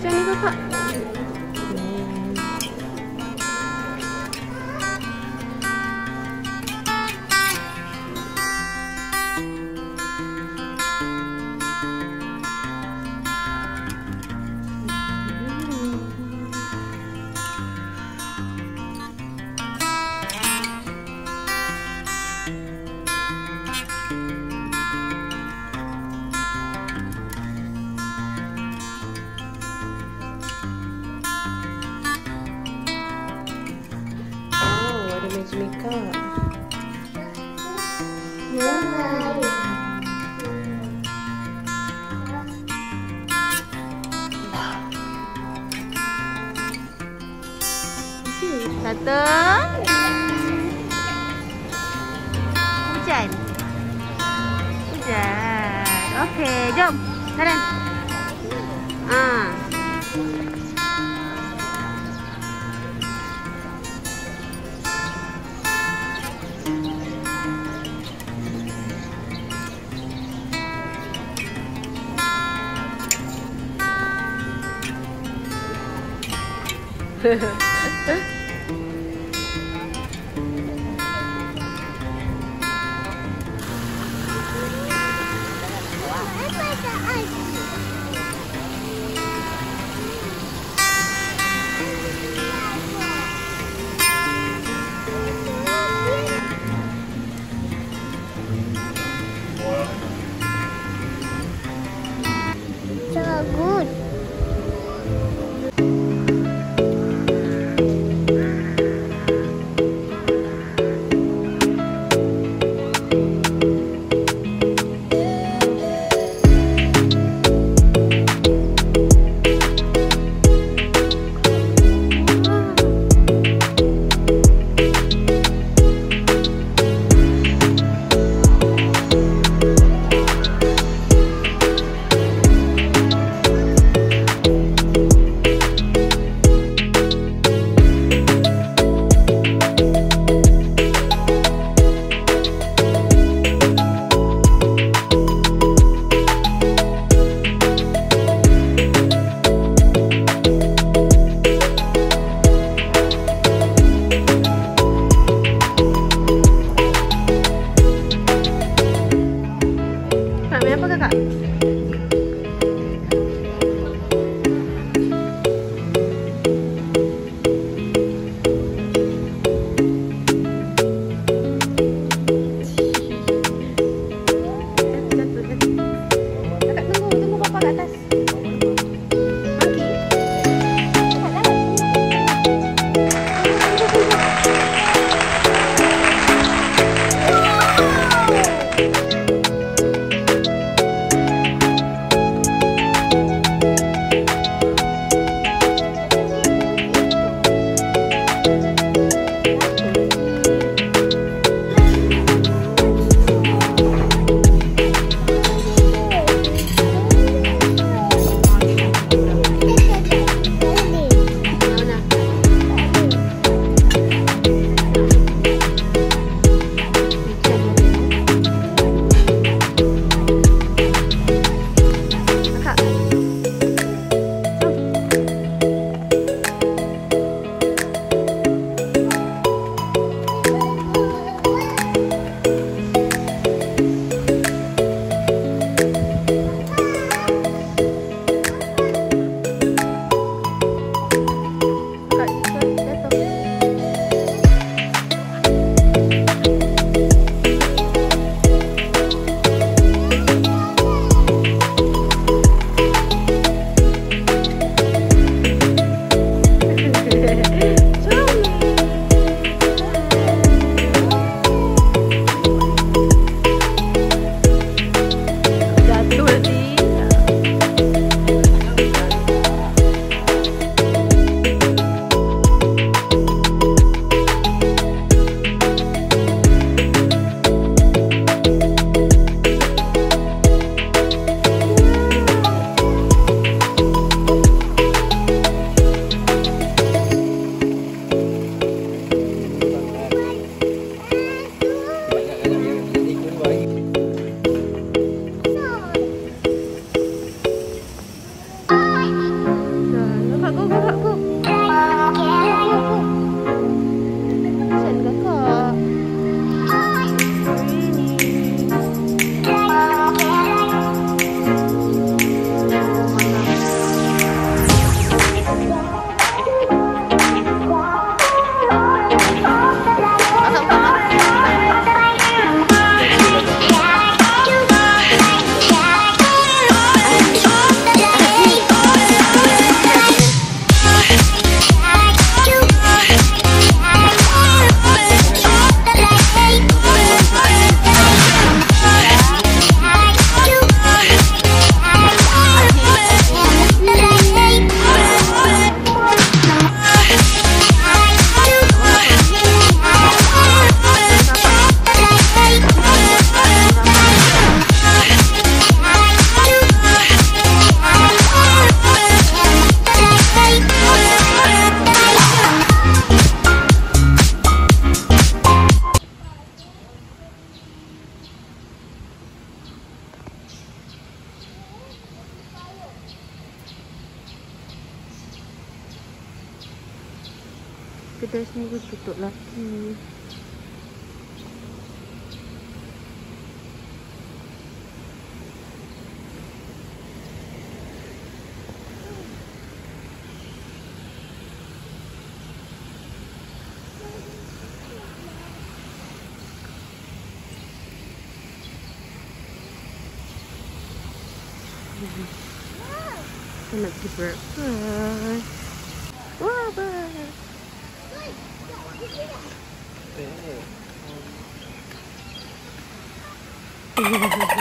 先ゃあ看。Magic makeup. Satu. Hujan. Hujan. Okey, jom. Karen. Ah. 呵呵嗯 Kakak tunggu, tunggu papa kat atas. Ni pun tutup lagi. Kita nak pergi breakfast. Wah, Thank you.